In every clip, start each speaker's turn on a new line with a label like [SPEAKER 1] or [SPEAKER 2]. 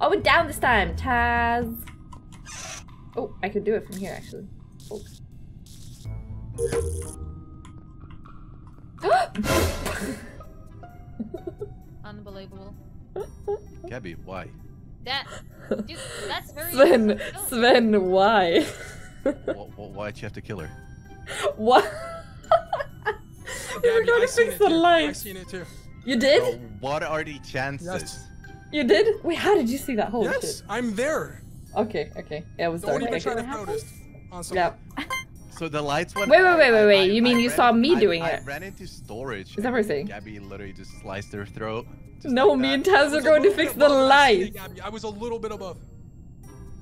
[SPEAKER 1] Oh, we're down this time, Taz. Oh, I could do it from here, actually. Oops. Oh.
[SPEAKER 2] Unbelievable.
[SPEAKER 3] Gabbie, why?
[SPEAKER 2] That, dude, that's very.
[SPEAKER 1] Sven, Sven, why?
[SPEAKER 3] Wh- wh- why'd you have to kill her?
[SPEAKER 1] what? we were going to
[SPEAKER 4] seen
[SPEAKER 1] fix the
[SPEAKER 4] too. I
[SPEAKER 1] lights.
[SPEAKER 4] seen it too.
[SPEAKER 1] You did?
[SPEAKER 3] Bro, what are the chances?
[SPEAKER 4] Yes.
[SPEAKER 1] You did? Wait, how did you see that? Holy
[SPEAKER 4] yes,
[SPEAKER 1] shit.
[SPEAKER 4] I'm there.
[SPEAKER 1] Okay, okay. Yeah, it was
[SPEAKER 4] Don't
[SPEAKER 1] dark.
[SPEAKER 4] even
[SPEAKER 1] Okay.
[SPEAKER 4] try to notice. On something.
[SPEAKER 1] Yeah.
[SPEAKER 3] So the lights went
[SPEAKER 1] Wait, wait, wait, wait, wait. You mean
[SPEAKER 3] I
[SPEAKER 1] you
[SPEAKER 3] ran-
[SPEAKER 1] saw me
[SPEAKER 3] I-
[SPEAKER 1] doing
[SPEAKER 3] I
[SPEAKER 1] it?
[SPEAKER 3] ran into storage.
[SPEAKER 1] Is that what you're saying?
[SPEAKER 3] Gabbie literally just sliced her throat.
[SPEAKER 1] No,
[SPEAKER 3] like
[SPEAKER 1] me
[SPEAKER 3] that.
[SPEAKER 1] and Taz are going to fix the
[SPEAKER 4] above, I seen it,
[SPEAKER 1] lights.
[SPEAKER 4] I was a little bit above.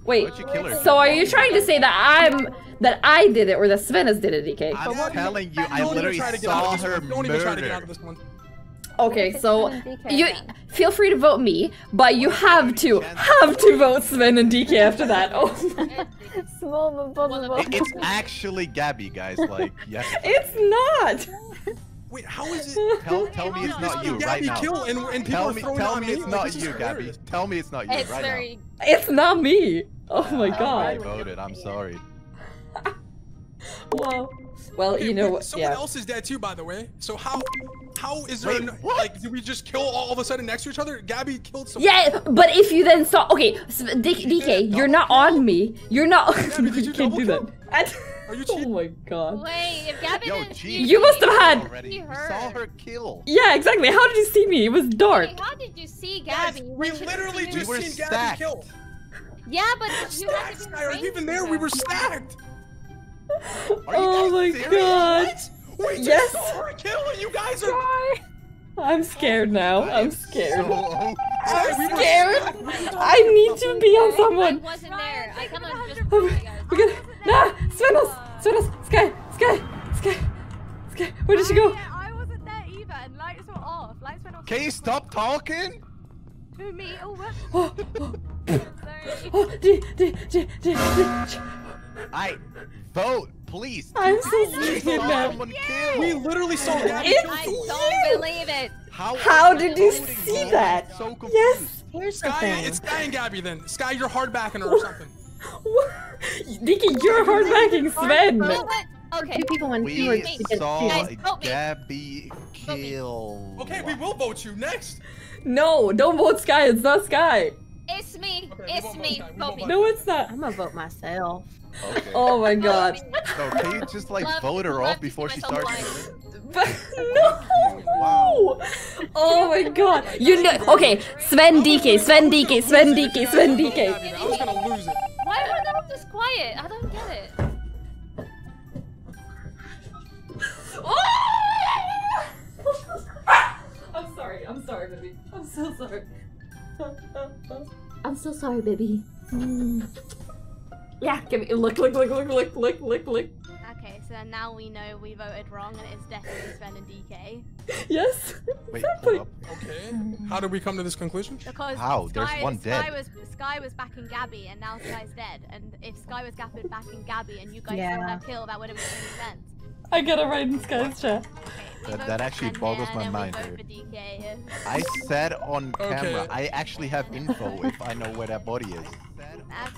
[SPEAKER 1] Wait,
[SPEAKER 3] Why'd you kill her?
[SPEAKER 1] so are you trying to say that I'm that I did it or that Svennoss did it, DK?
[SPEAKER 3] I'm
[SPEAKER 4] But-
[SPEAKER 3] telling you, I
[SPEAKER 4] Don't even
[SPEAKER 3] literally
[SPEAKER 4] try to get out
[SPEAKER 3] saw
[SPEAKER 4] of this
[SPEAKER 3] her
[SPEAKER 4] one. Don't even try to get out of
[SPEAKER 3] murder.
[SPEAKER 4] This one.
[SPEAKER 1] Okay, so
[SPEAKER 5] Sven and DK
[SPEAKER 1] you
[SPEAKER 5] then.
[SPEAKER 1] feel free to vote me, but you have to have to vote Sven and DK after that. Oh,
[SPEAKER 5] Small but
[SPEAKER 3] It's actually Gabbie, guys. Like, yes.
[SPEAKER 1] it's not.
[SPEAKER 4] Wait, how is it?
[SPEAKER 3] Tell, tell me it's not you
[SPEAKER 4] Gabbie
[SPEAKER 3] right now.
[SPEAKER 4] kill and, and people
[SPEAKER 3] Tell
[SPEAKER 4] are
[SPEAKER 3] me,
[SPEAKER 4] throwing
[SPEAKER 3] tell me
[SPEAKER 4] me.
[SPEAKER 3] it's not you,
[SPEAKER 4] Gabbie.
[SPEAKER 3] Tell me it's not you right
[SPEAKER 2] very.
[SPEAKER 1] It's not me. Oh my god.
[SPEAKER 3] I voted. I'm sorry.
[SPEAKER 1] Wow. Well, you know what?
[SPEAKER 4] Someone
[SPEAKER 1] Yeah.
[SPEAKER 4] else is dead too, by the way. So how, how is there?
[SPEAKER 3] Wait,
[SPEAKER 4] no,
[SPEAKER 3] what?
[SPEAKER 4] like, did we just kill all of a sudden next to each other? Gabbie killed someone.
[SPEAKER 1] Yeah, but if you then saw, okay, S- D- DK, you're not on me. You're not.
[SPEAKER 4] Gabbie, did you
[SPEAKER 1] you can't do
[SPEAKER 4] double
[SPEAKER 1] that.
[SPEAKER 4] Are you
[SPEAKER 1] oh
[SPEAKER 4] cheating?
[SPEAKER 1] oh my god.
[SPEAKER 2] Wait, if Gabbie
[SPEAKER 3] Yo,
[SPEAKER 2] didn't
[SPEAKER 3] gee.
[SPEAKER 1] You must have had-
[SPEAKER 3] Already. You saw her kill.
[SPEAKER 1] Yeah, exactly. How did you see me? It was dark.
[SPEAKER 2] Wait, how did you see
[SPEAKER 4] Guys,
[SPEAKER 2] Gabbie?
[SPEAKER 4] we literally just
[SPEAKER 3] were
[SPEAKER 2] was-
[SPEAKER 4] seen Gabbie
[SPEAKER 3] stacked.
[SPEAKER 4] killed.
[SPEAKER 2] Yeah, but you had
[SPEAKER 4] Stacked,
[SPEAKER 2] to be
[SPEAKER 4] Sky, are you even there? We were stacked.
[SPEAKER 3] Are you
[SPEAKER 1] Oh my
[SPEAKER 3] serious?
[SPEAKER 1] god.
[SPEAKER 4] We just
[SPEAKER 1] Yes.
[SPEAKER 4] saw her kill, and you guys are.
[SPEAKER 1] I'm scared now.
[SPEAKER 3] I
[SPEAKER 1] I'm scared.
[SPEAKER 3] So
[SPEAKER 1] I'm scared. I need to be on someone.
[SPEAKER 2] I
[SPEAKER 1] someone.
[SPEAKER 2] wasn't there. I kind of just.
[SPEAKER 1] Oh, we gotta. Nah, Svennoss, Svennoss, Sky, Sky, Sky, Sky. Where did she go?
[SPEAKER 6] I, I wasn't there either, and lights were off. Lights went off.
[SPEAKER 3] Can you stop talking?
[SPEAKER 6] To me. Oh, what?
[SPEAKER 1] Oh, oh,
[SPEAKER 6] Sorry.
[SPEAKER 1] oh, D, D, D, D, D.
[SPEAKER 3] I vote, please.
[SPEAKER 1] I'm so
[SPEAKER 3] You
[SPEAKER 1] scared now.
[SPEAKER 3] someone kill.
[SPEAKER 4] We literally saw Gabbie
[SPEAKER 1] It's
[SPEAKER 4] kill
[SPEAKER 2] I
[SPEAKER 4] someone.
[SPEAKER 2] don't believe it.
[SPEAKER 3] How,
[SPEAKER 1] How did you see that?
[SPEAKER 3] So confused.
[SPEAKER 1] Yes.
[SPEAKER 5] Here's the
[SPEAKER 4] Sky,
[SPEAKER 5] thing.
[SPEAKER 4] it's Sky and Gabbie then. Sky, you're hard backing her or something.
[SPEAKER 1] Diki, you're hard backing Sven.
[SPEAKER 2] No, okay.
[SPEAKER 5] Two people went two or
[SPEAKER 3] We
[SPEAKER 5] two
[SPEAKER 3] saw
[SPEAKER 2] Guys, vote me.
[SPEAKER 3] Gabbie
[SPEAKER 2] Vote me.
[SPEAKER 3] kill.
[SPEAKER 4] Okay, we will vote you next.
[SPEAKER 1] No, don't vote Sky. It's not Sky.
[SPEAKER 2] It's me.
[SPEAKER 4] Okay,
[SPEAKER 2] it's me.
[SPEAKER 4] vote that, we
[SPEAKER 2] Vote
[SPEAKER 4] won't
[SPEAKER 2] me.
[SPEAKER 1] No, it's not.
[SPEAKER 5] I'm gonna vote myself.
[SPEAKER 3] Okay.
[SPEAKER 1] Oh my god.
[SPEAKER 3] So can you just like
[SPEAKER 2] Love-
[SPEAKER 3] vote her off before she starts?
[SPEAKER 1] But no. Oh my god. You know. Okay, Sven DK, Sven DK, Sven DK, Sven DK.
[SPEAKER 4] I was gonna lose it.
[SPEAKER 2] Why were they all just quiet? I don't get it.
[SPEAKER 1] I'm sorry. I'm sorry, baby. I'm so sorry. I'm so sorry, baby. Mm. Yeah, give me look, look, look, look, look, look, look, look.
[SPEAKER 6] Okay, so then now we know we voted wrong, and it's definitely Sven and DK.
[SPEAKER 1] Yes.
[SPEAKER 3] Wait,
[SPEAKER 1] exactly.
[SPEAKER 3] hold up.
[SPEAKER 4] Okay. How did we come to this conclusion?
[SPEAKER 6] Because
[SPEAKER 3] How? There's
[SPEAKER 6] Sky,
[SPEAKER 3] one
[SPEAKER 6] Sky
[SPEAKER 3] dead.
[SPEAKER 6] was Sky was backing Gabbie, and now Sky's dead. And if Sky was Gabbie backing Gabbie, and you guys
[SPEAKER 5] Yeah.
[SPEAKER 6] saw that kill, that wouldn't make any sense.
[SPEAKER 1] I gotta write in Sky's chat.
[SPEAKER 6] Okay,
[SPEAKER 3] That- that actually boggles my mind
[SPEAKER 6] We
[SPEAKER 3] here.
[SPEAKER 6] vote for DK.
[SPEAKER 3] I said on
[SPEAKER 4] Okay.
[SPEAKER 3] camera, I actually have info if I know where that body is.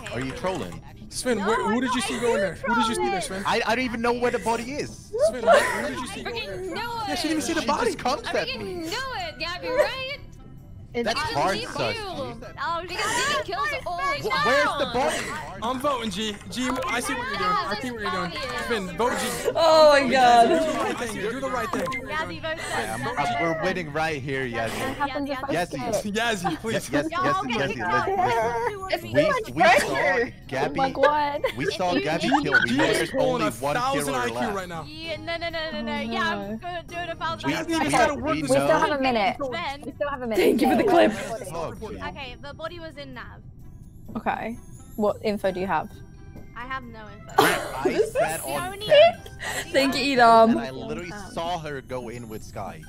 [SPEAKER 6] Okay.
[SPEAKER 3] Are you trolling?
[SPEAKER 4] Sven,
[SPEAKER 6] No,
[SPEAKER 4] where, who did you see going there? Who did you see there. Sven?
[SPEAKER 3] I, I don't even know where the body is.
[SPEAKER 4] Sven, where, who did you see
[SPEAKER 2] I
[SPEAKER 4] going there?
[SPEAKER 2] freaking knew it.
[SPEAKER 4] Yeah, she didn't even see the
[SPEAKER 3] She
[SPEAKER 4] body.
[SPEAKER 3] just comes
[SPEAKER 2] I
[SPEAKER 3] at
[SPEAKER 2] freaking
[SPEAKER 3] me.
[SPEAKER 2] knew it, Gabbie, right?
[SPEAKER 5] It's
[SPEAKER 3] That's hard
[SPEAKER 2] she
[SPEAKER 3] sus. G.
[SPEAKER 6] Oh,
[SPEAKER 2] Because he kills always
[SPEAKER 3] Wh- Where's the
[SPEAKER 2] down.
[SPEAKER 3] body?
[SPEAKER 4] I'm voting G. G, I see what you're doing. I see what you're doing. Sven, vote G.
[SPEAKER 1] Oh my
[SPEAKER 4] Do the
[SPEAKER 1] god.
[SPEAKER 4] right thing. Do the right thing.
[SPEAKER 6] Gabbie votes
[SPEAKER 3] I'm, I'm- we're winning right here, Yazzie.
[SPEAKER 5] what happens if
[SPEAKER 3] Yes, yes.
[SPEAKER 4] Yazzie,
[SPEAKER 3] Yes,
[SPEAKER 4] please.
[SPEAKER 3] yes, yes,
[SPEAKER 6] okay,
[SPEAKER 3] yes, listen. We, we
[SPEAKER 6] much
[SPEAKER 3] saw
[SPEAKER 5] Oh my god.
[SPEAKER 3] We saw
[SPEAKER 6] You-
[SPEAKER 3] Gabbie
[SPEAKER 6] you-
[SPEAKER 3] kill. We
[SPEAKER 4] G
[SPEAKER 3] know there's only
[SPEAKER 4] a
[SPEAKER 3] one
[SPEAKER 4] thousand
[SPEAKER 3] killer left.
[SPEAKER 4] right now.
[SPEAKER 6] Yeah, no, no, no, no, no.
[SPEAKER 1] Oh
[SPEAKER 6] Yeah, I'm
[SPEAKER 1] my.
[SPEAKER 6] good, doing a thousand.
[SPEAKER 3] We-
[SPEAKER 4] She
[SPEAKER 6] IQ.
[SPEAKER 4] hasn't even
[SPEAKER 5] Okay.
[SPEAKER 4] started work
[SPEAKER 3] We
[SPEAKER 4] this
[SPEAKER 5] We
[SPEAKER 3] know-
[SPEAKER 5] still have a minute. We still have a minute.
[SPEAKER 1] Thank you for the
[SPEAKER 5] Yeah,
[SPEAKER 1] clip.
[SPEAKER 5] we're recording.
[SPEAKER 3] gee.
[SPEAKER 6] Okay, the body was in Nav.
[SPEAKER 5] Okay. What info do you have?
[SPEAKER 6] I have no info.
[SPEAKER 3] I
[SPEAKER 1] This
[SPEAKER 3] said
[SPEAKER 6] The
[SPEAKER 3] on
[SPEAKER 6] only-
[SPEAKER 3] camera,
[SPEAKER 1] Thank you,
[SPEAKER 3] and
[SPEAKER 1] Edom.
[SPEAKER 3] I literally saw her go in with Sky.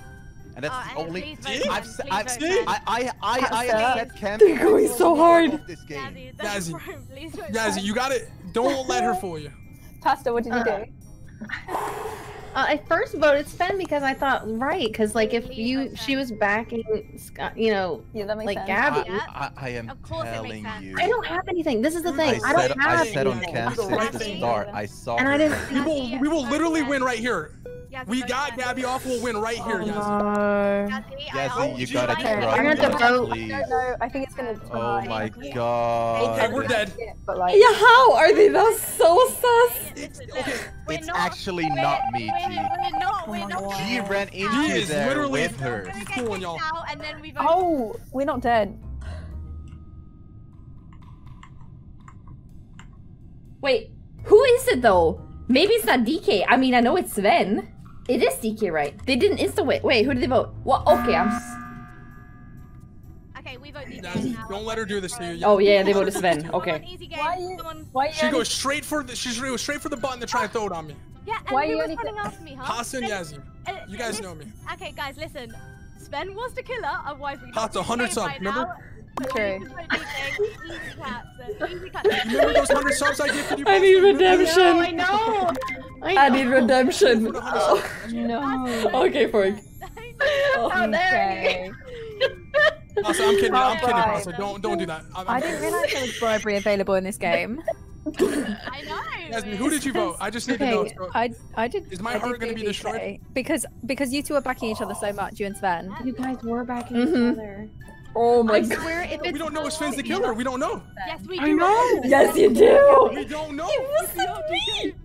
[SPEAKER 3] And that's
[SPEAKER 6] Oh,
[SPEAKER 3] the
[SPEAKER 6] and then
[SPEAKER 3] only.
[SPEAKER 6] please vote
[SPEAKER 4] See?
[SPEAKER 6] Sven,
[SPEAKER 3] I've,
[SPEAKER 6] please
[SPEAKER 3] se- I've,
[SPEAKER 6] vote
[SPEAKER 4] See?
[SPEAKER 6] Sven.
[SPEAKER 3] I, I, I, I
[SPEAKER 5] Pass
[SPEAKER 3] have
[SPEAKER 5] up.
[SPEAKER 3] said Cam.
[SPEAKER 1] They're going so hard.
[SPEAKER 3] Of this game.
[SPEAKER 6] Yazzie, that's
[SPEAKER 4] Yazzie.
[SPEAKER 6] right, please vote
[SPEAKER 4] Yazzie,
[SPEAKER 6] Sven.
[SPEAKER 4] you got it. Don't let her fool you.
[SPEAKER 5] Pasta, what did you uh, do? Uh, I first voted Sven because I thought right, because like if you she was backing Scott, you know,
[SPEAKER 7] Yeah, that makes
[SPEAKER 5] like
[SPEAKER 7] sense.
[SPEAKER 5] Gabbie.
[SPEAKER 6] Yeah.
[SPEAKER 3] I, I am
[SPEAKER 6] Of course it makes
[SPEAKER 3] telling you.
[SPEAKER 5] I don't have anything. This is the thing.
[SPEAKER 3] I
[SPEAKER 5] I,
[SPEAKER 3] said,
[SPEAKER 5] don't have
[SPEAKER 3] I said on
[SPEAKER 5] anything.
[SPEAKER 3] cam
[SPEAKER 4] The
[SPEAKER 3] since
[SPEAKER 4] right
[SPEAKER 3] the start. I saw
[SPEAKER 5] And I didn't.
[SPEAKER 4] We will, we will literally win right here.
[SPEAKER 6] Yazzie,
[SPEAKER 4] We got
[SPEAKER 6] Yazzie.
[SPEAKER 4] Gabbie off. We'll win right here,
[SPEAKER 5] Oh,
[SPEAKER 4] Yazzie.
[SPEAKER 5] no.
[SPEAKER 6] Yazzie, I
[SPEAKER 3] you
[SPEAKER 4] you
[SPEAKER 3] gotta
[SPEAKER 6] like-
[SPEAKER 5] Okay,
[SPEAKER 3] try
[SPEAKER 5] I'm gonna have to
[SPEAKER 3] that,
[SPEAKER 5] vote.
[SPEAKER 3] please.
[SPEAKER 7] No, no, I think it's gonna
[SPEAKER 3] Oh
[SPEAKER 7] tie.
[SPEAKER 3] my
[SPEAKER 6] Okay,
[SPEAKER 3] god.
[SPEAKER 4] Okay, we're dead.
[SPEAKER 7] But like, yeah, how are they? That's so sus.
[SPEAKER 6] It's,
[SPEAKER 4] okay,
[SPEAKER 3] It's
[SPEAKER 6] not-
[SPEAKER 3] actually
[SPEAKER 6] we're-
[SPEAKER 3] not me,
[SPEAKER 6] we're,
[SPEAKER 3] G.
[SPEAKER 6] We're not.
[SPEAKER 5] Oh
[SPEAKER 6] We're not.
[SPEAKER 3] G ran
[SPEAKER 4] He
[SPEAKER 3] into
[SPEAKER 4] is
[SPEAKER 3] there
[SPEAKER 4] literally-
[SPEAKER 3] with her.
[SPEAKER 6] We're
[SPEAKER 4] He's
[SPEAKER 6] get
[SPEAKER 4] y'all.
[SPEAKER 6] and then we vote.
[SPEAKER 7] Oh, we're not dead.
[SPEAKER 1] Wait, who is it though? Maybe it's not DK. I mean, I know it's Sven. It is DK, right? They didn't insta wait. Wait, who did they vote? What? Okay, I'm.
[SPEAKER 6] Okay, we vote DK
[SPEAKER 4] Yazzie, don't let her do this to you.
[SPEAKER 1] Oh yeah, they voted
[SPEAKER 4] her
[SPEAKER 1] Sven.
[SPEAKER 4] do this
[SPEAKER 6] Come
[SPEAKER 1] Okay.
[SPEAKER 6] on, easy game.
[SPEAKER 7] Why you- Why.
[SPEAKER 4] She goes straight for the. She goes straight for the button to try and throw it on me.
[SPEAKER 6] Yeah, and
[SPEAKER 7] Why
[SPEAKER 6] who
[SPEAKER 7] you
[SPEAKER 6] was
[SPEAKER 7] only
[SPEAKER 6] running after me, huh?
[SPEAKER 4] Pasta and Yazzie.
[SPEAKER 6] Uh,
[SPEAKER 4] You guys know me.
[SPEAKER 6] Okay, guys, listen. Sven was the killer, otherwise we
[SPEAKER 4] Pasta, 100 subs, remember?
[SPEAKER 7] True.
[SPEAKER 6] Easy claps, uh, easy claps.
[SPEAKER 4] Remember those hundred subs I gifted you?
[SPEAKER 1] I need
[SPEAKER 4] Pasta? Remember?
[SPEAKER 1] redemption.
[SPEAKER 5] No, I know. I,
[SPEAKER 1] I need redemption.
[SPEAKER 4] For the 100 subs.
[SPEAKER 7] No.
[SPEAKER 1] Okay, Fork.
[SPEAKER 5] How dare
[SPEAKER 7] Okay.
[SPEAKER 4] Pasta, I'm kidding. I'm kidding,
[SPEAKER 7] Alright.
[SPEAKER 4] Pasta. Don't don't do that. I'm,
[SPEAKER 7] I
[SPEAKER 4] I'm
[SPEAKER 7] didn't realize there was bribery available in this game.
[SPEAKER 6] I know.
[SPEAKER 4] Jasmine, who did you vote? I just need to know.
[SPEAKER 5] Okay.
[SPEAKER 4] So-
[SPEAKER 7] I I did.
[SPEAKER 4] Is my
[SPEAKER 7] I
[SPEAKER 4] heart gonna be destroyed?
[SPEAKER 7] Because because you two are backing each other so much, you and Sven.
[SPEAKER 5] You guys were backing
[SPEAKER 1] Mhm.
[SPEAKER 5] each other.
[SPEAKER 1] Oh my
[SPEAKER 5] I
[SPEAKER 1] god.
[SPEAKER 5] swear if it's
[SPEAKER 4] we don't know if Sven's the killer. We don't know.
[SPEAKER 6] Yes, we do.
[SPEAKER 5] I know.
[SPEAKER 1] Yes, you do.
[SPEAKER 4] We don't know.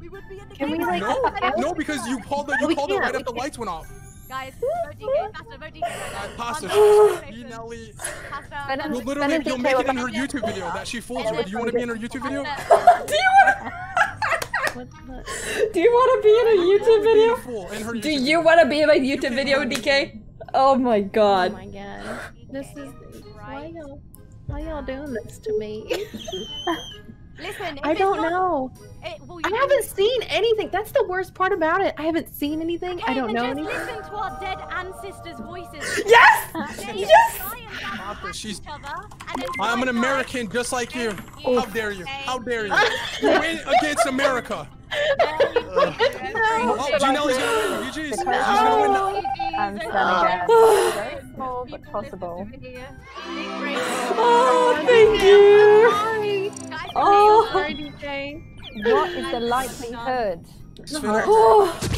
[SPEAKER 6] We would be in the
[SPEAKER 5] Can we
[SPEAKER 6] game.
[SPEAKER 5] like
[SPEAKER 4] No, no, because you called it. You
[SPEAKER 5] We
[SPEAKER 4] called it right after the lights went off.
[SPEAKER 6] Guys, vote DK. Faster, vote DK right now.
[SPEAKER 4] Pasta,
[SPEAKER 6] On-
[SPEAKER 4] she's- Nelly.
[SPEAKER 6] Faster.
[SPEAKER 7] Sven and-
[SPEAKER 4] You'll
[SPEAKER 7] Sven
[SPEAKER 4] literally
[SPEAKER 7] and
[SPEAKER 4] you'll make it in her YouTube video that she fooled you. Do you want to be in her YouTube video?
[SPEAKER 1] Do you want?
[SPEAKER 5] what the
[SPEAKER 1] Do you want to be in a YouTube video?
[SPEAKER 4] in
[SPEAKER 1] Do you want to be in my YouTube video, DK? Oh my
[SPEAKER 5] oh
[SPEAKER 1] god.
[SPEAKER 5] Oh my god. This is why y'all why y'all doing this to me?
[SPEAKER 6] Listen, if
[SPEAKER 5] I don't
[SPEAKER 6] not-
[SPEAKER 5] know.
[SPEAKER 6] It, well,
[SPEAKER 5] I
[SPEAKER 6] you-
[SPEAKER 5] haven't seen anything. That's the worst part about it. I haven't seen anything. I don't know
[SPEAKER 6] just
[SPEAKER 5] anything.
[SPEAKER 6] listen to our dead ancestors' voices.
[SPEAKER 1] Yes! Yes!
[SPEAKER 6] lie and lie
[SPEAKER 4] Papa,
[SPEAKER 6] at
[SPEAKER 4] she's-
[SPEAKER 6] each other, and then
[SPEAKER 4] I'm an
[SPEAKER 6] find out-
[SPEAKER 4] American just like you.
[SPEAKER 6] Thank
[SPEAKER 4] How dare you? How dare you? You went against America. Oh, Janelle's gonna win. GG's. She's gonna win now.
[SPEAKER 7] And ah. Sven
[SPEAKER 1] Oh.
[SPEAKER 7] small but possible.
[SPEAKER 1] Oh, thank you. Oh.
[SPEAKER 7] What is the likelihood?
[SPEAKER 1] Oh,